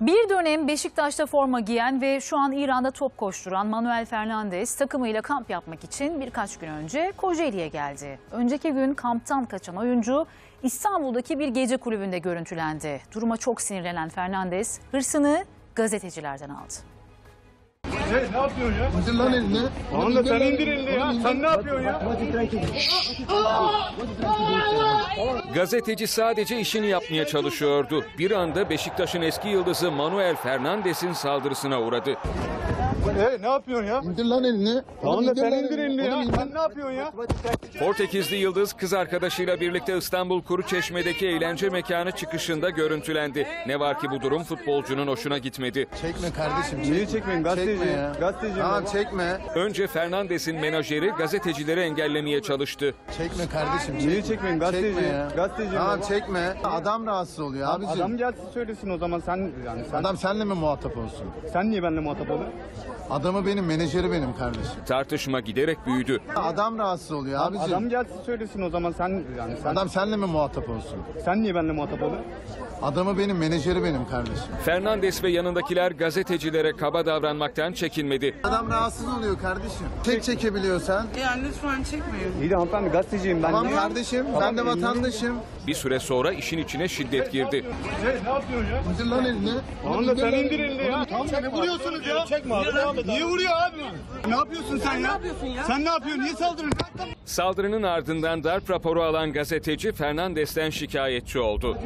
Bir dönem Beşiktaş'ta forma giyen ve şu an İran'da top koşturan Manuel Fernandes takımıyla kamp yapmak için birkaç gün önce Kocaeli'ye geldi. Önceki gün kamptan kaçan oyuncu İstanbul'daki bir gece kulübünde görüntülendi. Duruma çok sinirlenen Fernandes hırsını gazetecilerden aldı. Hey, ne yapıyorsun ya? İndir lan elini. Da sen indir elini ya. Sen ne yapıyorsun ya? Gazeteci sadece işini yapmaya çalışıyordu. Bir anda Beşiktaş'ın eski yıldızı Manuel Fernandes'in saldırısına uğradı. Hey, ne yapıyorsun ya? İndir lan elini. Tamam da sen lan indir elini ya. Sen ne yapıyorsun ya? Portekizli yıldız kız arkadaşıyla birlikte İstanbul Kuruçeşme'deki eğlence mekanı çıkışında görüntülendi. Ne var ki bu durum futbolcunun hoşuna gitmedi. Çekme kardeşim. Niye çekme. çekmeyin? Gazeteci. Çekme ya. Gazeteci Tamam çekme. Önce Fernandes'in menajeri gazetecileri engellemeye çalıştı. Çekme kardeşim. Niye çekme. çekmeyin? Gazeteci. Çekme ya. Gazeteci Tamam çekme. Adam rahatsız oluyor abicim. Adam Adam, gelsin söylesin o zaman sen yani sen, seninle mi muhatap olsun? sen niye benimle muhatap oldun? Adamı benim, menajeri benim kardeşim. Tartışma giderek büyüdü. Adam rahatsız oluyor abicim. Adam Adam, gelsin söylesin o zaman sen yani sen, seninle mi muhatap olsun? sen niye benimle muhatap oldun? Adamı benim, menajeri benim kardeşim. Fernandes ve yanındakiler gazetecilere kaba davranmaktan çekinmedi. Adam rahatsız oluyor kardeşim. Tek çekebiliyorsan. Ya lütfen çekmeyin. İyi de hanımefendi gazeteciyim ben. Tamam Niye- kardeşim. Tamam, Ben de elini- vatandaşım. Bir süre sonra işin içine şiddet girdi. Ne yapıyorsun ya? İndir lan elini. Tamam da sen indir elini ya. Tamam ne vuruyorsunuz ya? Çekme abi. Niye vuruyor abi? Ne yapıyorsun sen ya? ne yapıyorsun ya? Sen ne yapıyorsun? Niye saldırıyorsun? Saldırının ardından darp raporu alan gazeteci Fernandes'ten şikayetçi oldu.